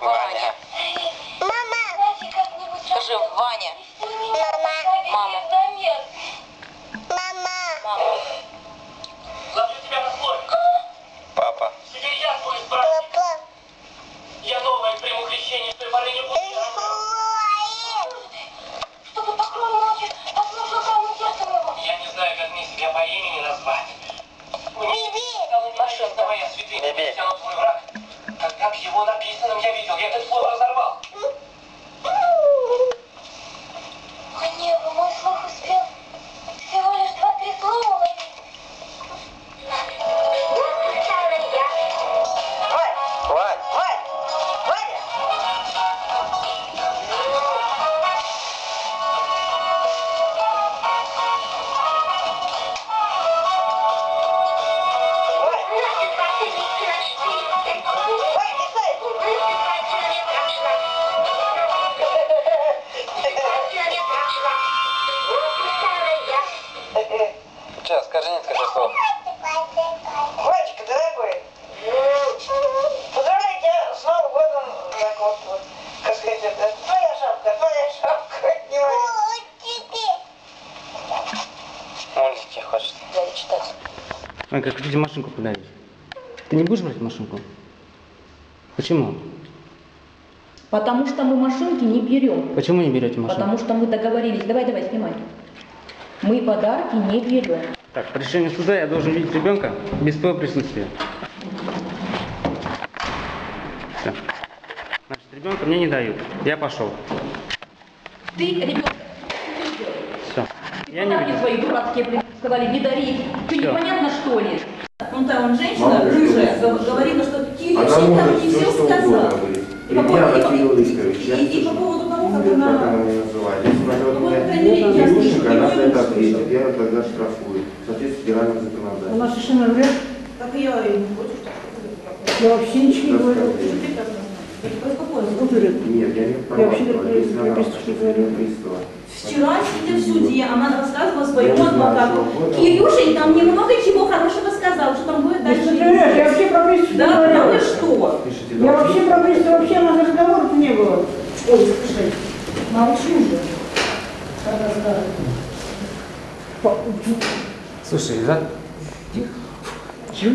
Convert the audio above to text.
Ваня. Мама. Скажи, Ваня. Мама. Мама. Мама. Мама. Папа. Теперь я твой избранник. Папа. Я новое приму крещение, что поры не буду. Чтобы покрой ночи, послушал там сердце моего. Я не знаю, как мне себя по имени назвать. Биби. Машинка моя святыня, Биби. если 他皮肤他皮肤能比酒店更破 Че, скажи несколько слов. Ванечка, дорогой, поздравляю тебя с Новым годом. Так вот, вот, как сказать, это твоя шапка, твоя шапка. Отнимай. Мультики хочет. Дали читать. Анка, хотите машинку подарить? Ты не будешь брать машинку? Почему? Потому что мы машинки не берем. Почему не берете машинку? Потому что мы договорились. Давай, давай, снимай. Мы подарки не берем. Так, по решению суда я должен видеть ребенка без твоего присутствия. Все. Значит, ребенка мне не дают. Я пошел. Ты, ребенок, Все. Я не веду. свои дурацкие при- сказали не дарить. Что, непонятно, что ли? Ну, там женщина рыжая гов- говорила, что Кирюша там не все все поводу- Василий Лыскович, я И, и по поводу того, как Как она... Если она Ну, вот вот, меня по крайней мере, я слышу, Илюшенька, и она за это ответит. Я ее тогда штрафую. В соответствии с федеральным У законодательством. нас совершенно вряд. Так я и не хочу. Я вообще ничего не говорю. Уверен. Нет, я не Я права. вообще говорю. говорю. убийство. Вчера, сидя в суде, она рассказывала своему Я адвокату. Кирюшин там немного чего хорошего сказал, что там будет дальше. я вообще про не Да, да вы говорю. что? Я вообще про приступки, вообще у нас разговора не было. Ой, слушай, молчу же. Когда скажут. По- Слушай, за... Чё?